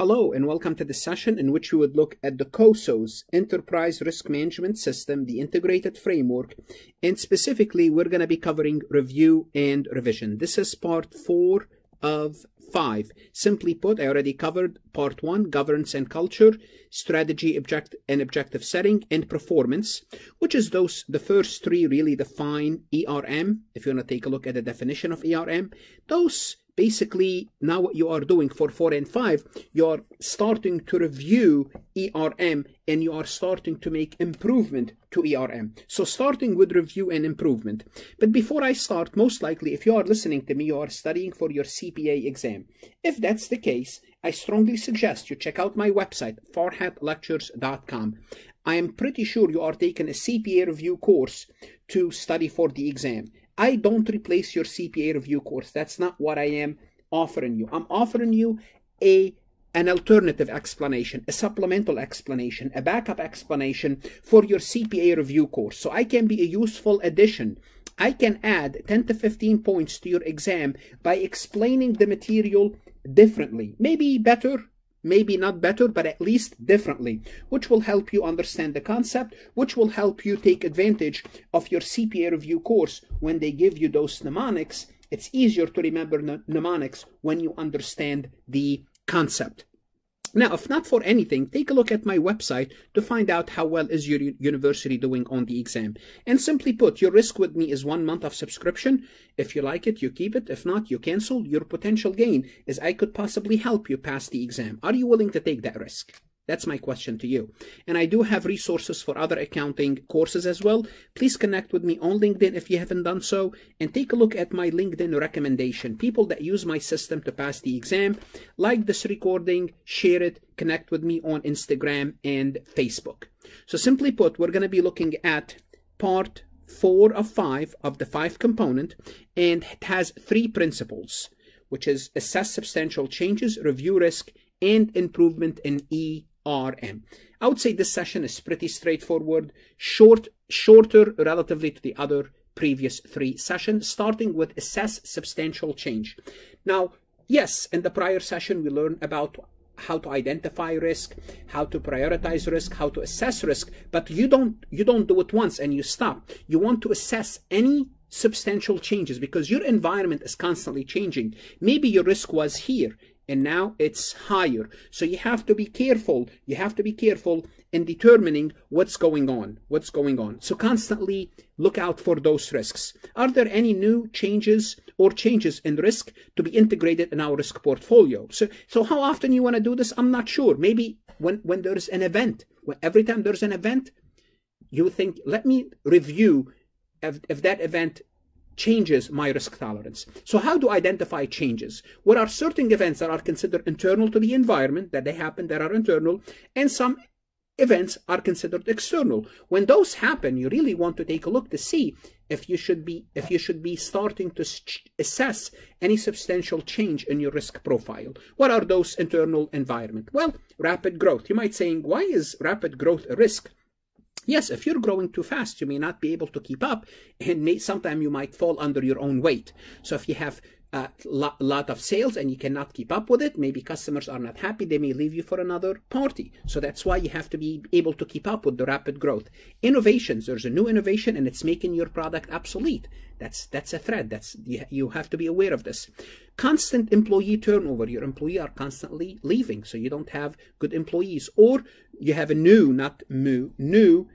Hello and welcome to the session in which we would look at the COSO's Enterprise Risk Management System, the integrated framework, and specifically we're going to be covering review and revision. This is part four of five. Simply put, I already covered part one, governance and culture, strategy, object and objective setting, and performance, which is those the first three really define ERM. If you want to take a look at the definition of ERM, those basically now what you are doing for 4 and 5 you are starting to review ERM and you are starting to make improvement to ERM so starting with review and improvement. But before I start most likely if you are listening to me you are studying for your CPA exam. If that's the case I strongly suggest you check out my website farhatlectures.com I am pretty sure you are taking a CPA review course to study for the exam I don't replace your CPA review course. That's not what I am offering you. I'm offering you a an alternative explanation, a supplemental explanation, a backup explanation for your CPA review course. So I can be a useful addition. I can add 10 to 15 points to your exam by explaining the material differently. Maybe better, maybe not better, but at least differently, which will help you understand the concept, which will help you take advantage of your CPA review course when they give you those mnemonics. It's easier to remember mnemonics when you understand the concept. Now, if not for anything, take a look at my website to find out how well is your university doing on the exam. And simply put, your risk with me is one month of subscription. If you like it, you keep it. If not, you cancel. Your potential gain is I could possibly help you pass the exam. Are you willing to take that risk? That's my question to you. And I do have resources for other accounting courses as well. Please connect with me on LinkedIn if you haven't done so and take a look at my LinkedIn recommendation. People that use my system to pass the exam, like this recording, share it, connect with me on Instagram and Facebook. So simply put, we're going to be looking at part four of five of the five component and it has three principles, which is assess substantial changes, review risk, and improvement in E RM. I would say this session is pretty straightforward, short, shorter relatively to the other previous three sessions, starting with assess substantial change. Now, yes, in the prior session, we learned about how to identify risk, how to prioritize risk, how to assess risk, but you don't, you don't do it once and you stop. You want to assess any substantial changes because your environment is constantly changing. Maybe your risk was here and now it's higher. So you have to be careful. You have to be careful in determining what's going on. What's going on. So constantly look out for those risks. Are there any new changes or changes in risk to be integrated in our risk portfolio? So, so how often you want to do this? I'm not sure. Maybe when, when there's an event, when every time there's an event, you think, let me review if, if that event changes my risk tolerance. So how do I identify changes? What are certain events that are considered internal to the environment, that they happen, that are internal, and some events are considered external. When those happen, you really want to take a look to see if you should be if you should be starting to assess any substantial change in your risk profile. What are those internal environment? Well, rapid growth. You might saying, why is rapid growth a risk? Yes, if you're growing too fast, you may not be able to keep up, and may, sometimes you might fall under your own weight. So if you have a lot of sales and you cannot keep up with it, maybe customers are not happy, they may leave you for another party. So that's why you have to be able to keep up with the rapid growth. Innovations, there's a new innovation and it's making your product obsolete. That's that's a threat. That's you have to be aware of this. Constant employee turnover. Your employee are constantly leaving, so you don't have good employees. Or you have a new, not new, new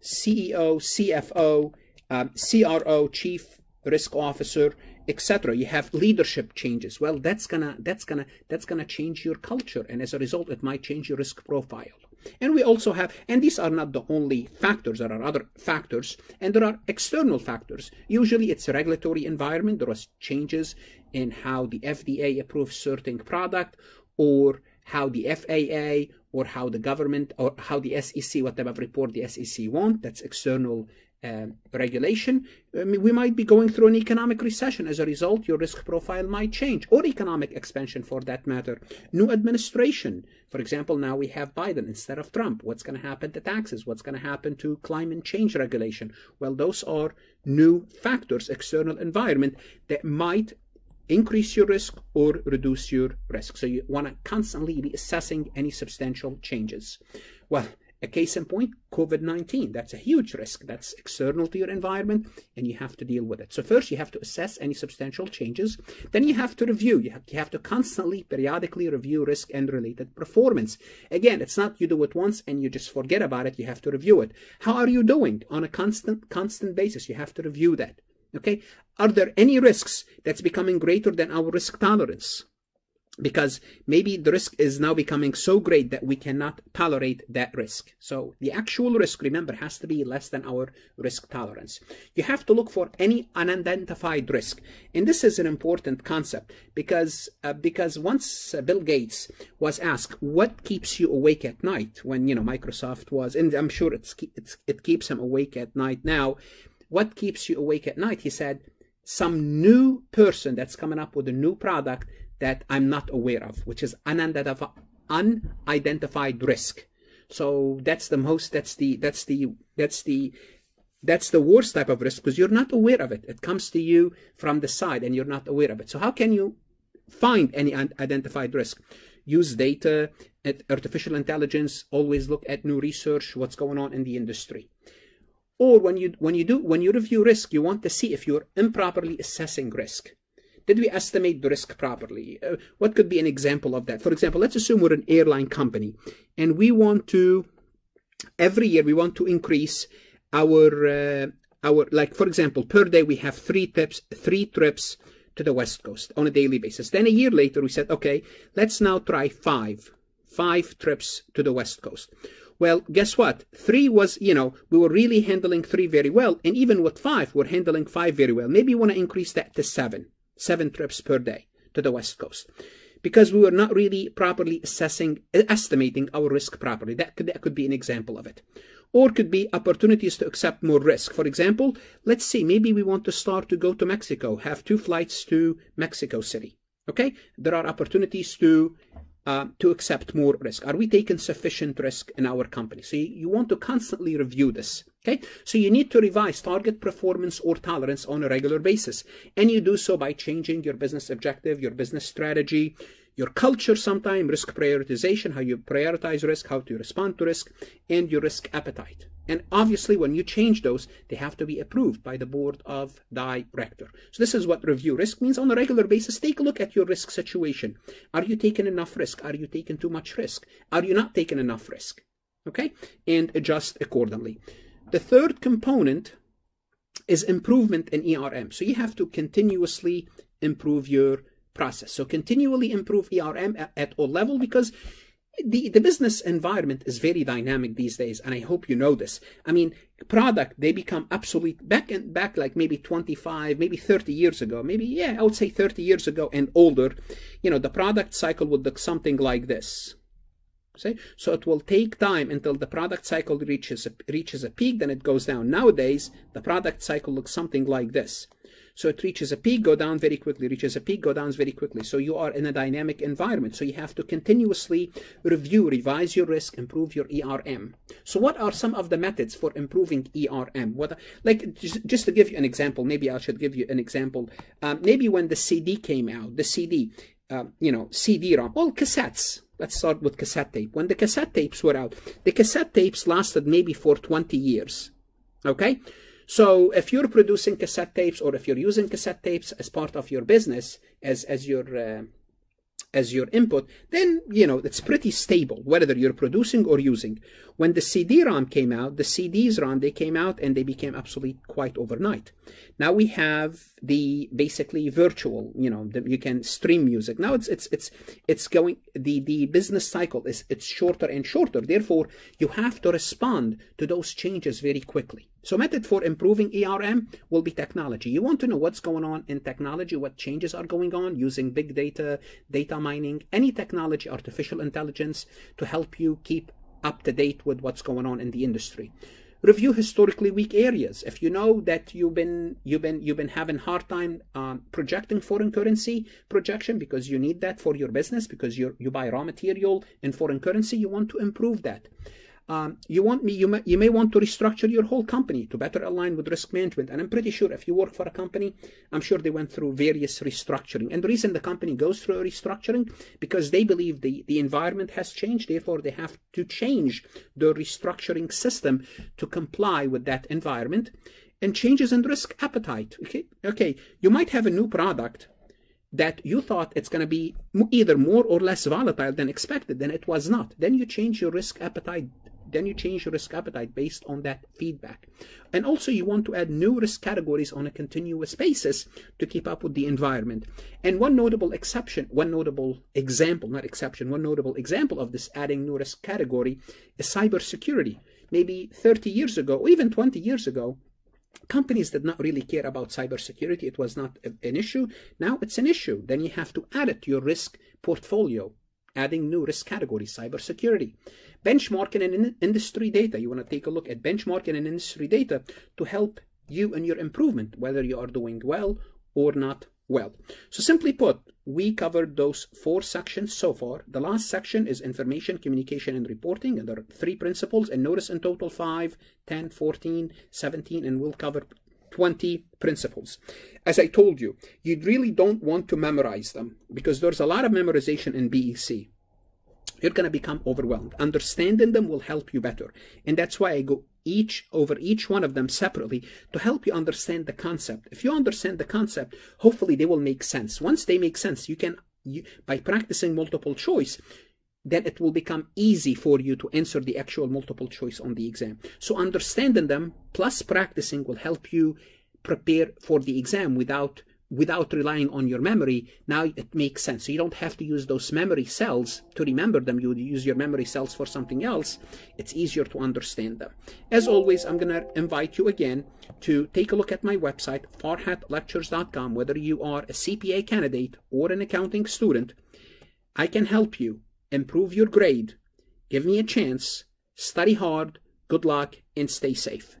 CEO, CFO, um, CRO, Chief Risk Officer, etc. You have leadership changes. Well, that's gonna that's gonna that's gonna change your culture, and as a result, it might change your risk profile. And we also have, and these are not the only factors, there are other factors, and there are external factors. Usually it's a regulatory environment, there was changes in how the FDA approves certain product, or how the FAA, or how the government, or how the SEC, whatever report the SEC want, that's external Um, regulation, I mean, we might be going through an economic recession. As a result, your risk profile might change, or economic expansion for that matter. New administration. For example, now we have Biden instead of Trump. What's going to happen to taxes? What's going to happen to climate change regulation? Well, those are new factors, external environment that might increase your risk or reduce your risk. So you want to constantly be assessing any substantial changes. Well, a case in point, COVID-19. That's a huge risk. That's external to your environment, and you have to deal with it. So first, you have to assess any substantial changes. Then you have to review. You have, you have to constantly, periodically review risk and related performance. Again, it's not you do it once and you just forget about it. You have to review it. How are you doing on a constant, constant basis? You have to review that. Okay. Are there any risks that's becoming greater than our risk tolerance? Because maybe the risk is now becoming so great that we cannot tolerate that risk. So the actual risk, remember, has to be less than our risk tolerance. You have to look for any unidentified risk. And this is an important concept because, uh, because once uh, Bill Gates was asked, what keeps you awake at night when, you know, Microsoft was, and I'm sure it's, it's, it keeps him awake at night now. What keeps you awake at night? He said, some new person that's coming up with a new product that I'm not aware of, which is unidentified, risk. So that's the most, that's the, that's the, that's the, that's the worst type of risk because you're not aware of it. It comes to you from the side and you're not aware of it. So how can you find any unidentified risk? Use data, at artificial intelligence, always look at new research, what's going on in the industry. Or when you, when you do, when you review risk, you want to see if you're improperly assessing risk. Did we estimate the risk properly? Uh, what could be an example of that? For example, let's assume we're an airline company and we want to, every year we want to increase our, uh, our, like for example, per day we have three trips, three trips to the West Coast on a daily basis. Then a year later we said, okay, let's now try five, five trips to the West Coast. Well, guess what? Three was, you know, we were really handling three very well. And even with five, we're handling five very well. Maybe you want to increase that to seven seven trips per day to the West Coast because we were not really properly assessing, estimating our risk properly. That could, that could be an example of it. Or could be opportunities to accept more risk. For example, let's see, maybe we want to start to go to Mexico, have two flights to Mexico City. Okay, there are opportunities to uh, to accept more risk? Are we taking sufficient risk in our company? So you, you want to constantly review this. Okay, so you need to revise target performance or tolerance on a regular basis. And you do so by changing your business objective, your business strategy, your culture sometime, risk prioritization, how you prioritize risk, how to respond to risk, and your risk appetite. And obviously, when you change those, they have to be approved by the board of director. So this is what review risk means on a regular basis. Take a look at your risk situation. Are you taking enough risk? Are you taking too much risk? Are you not taking enough risk? Okay, and adjust accordingly. The third component is improvement in ERM. So you have to continuously improve your process. So continually improve ERM at, at all level because the, the business environment is very dynamic these days, and I hope you know this. I mean, product, they become obsolete back and back like maybe 25, maybe 30 years ago, maybe, yeah, I would say 30 years ago and older, you know, the product cycle would look something like this. See? So it will take time until the product cycle reaches a, reaches a peak, then it goes down. Nowadays, the product cycle looks something like this. So it reaches a peak, go down very quickly, reaches a peak, go down very quickly. So you are in a dynamic environment. So you have to continuously review, revise your risk, improve your ERM. So what are some of the methods for improving ERM? What, like, just, just to give you an example, maybe I should give you an example. Um, maybe when the CD came out, the CD, uh, you know, CD-ROM, all cassettes. Let's start with cassette tape. When the cassette tapes were out, the cassette tapes lasted maybe for 20 years. Okay? So if you're producing cassette tapes or if you're using cassette tapes as part of your business, as, as your uh, as your input, then, you know, it's pretty stable, whether you're producing or using. When the CD-ROM came out, the CDs-ROM, they came out and they became obsolete quite overnight. Now we have the basically virtual, you know, the, you can stream music. Now it's, it's, it's, it's going, the, the business cycle is, it's shorter and shorter. Therefore, you have to respond to those changes very quickly. So method for improving ERM will be technology. You want to know what's going on in technology, what changes are going on using big data, data mining, any technology, artificial intelligence to help you keep up to date with what's going on in the industry. Review historically weak areas. If you know that you've been you've been you've been having hard time um, projecting foreign currency projection because you need that for your business because you you buy raw material in foreign currency, you want to improve that. Um, you want me, you may, you may want to restructure your whole company to better align with risk management. And I'm pretty sure if you work for a company, I'm sure they went through various restructuring. And the reason the company goes through a restructuring because they believe the, the environment has changed. Therefore, they have to change the restructuring system to comply with that environment and changes in risk appetite. Okay, okay. You might have a new product that you thought it's going to be either more or less volatile than expected, then it was not. Then you change your risk appetite then you change your risk appetite based on that feedback. And also you want to add new risk categories on a continuous basis to keep up with the environment. And one notable exception, one notable example, not exception, one notable example of this adding new risk category is cybersecurity. Maybe 30 years ago, or even 20 years ago, companies did not really care about cybersecurity. It was not an issue. Now it's an issue. Then you have to add it to your risk portfolio adding new risk categories, cybersecurity. Benchmarking and industry data. You want to take a look at benchmarking and industry data to help you in your improvement, whether you are doing well or not well. So simply put, we covered those four sections so far. The last section is information, communication, and reporting. And there are three principles, and notice in total 5, 10, 14, 17, and we'll cover 20 principles. As I told you, you really don't want to memorize them because there's a lot of memorization in BEC. You're going to become overwhelmed. Understanding them will help you better. And that's why I go each over each one of them separately to help you understand the concept. If you understand the concept, hopefully they will make sense. Once they make sense, you can, you, by practicing multiple choice, then it will become easy for you to answer the actual multiple choice on the exam. So understanding them plus practicing will help you prepare for the exam without without relying on your memory. Now it makes sense. So you don't have to use those memory cells to remember them. You use your memory cells for something else. It's easier to understand them. As always, I'm going to invite you again to take a look at my website, farhatlectures.com. Whether you are a CPA candidate or an accounting student, I can help you improve your grade, give me a chance, study hard, good luck, and stay safe.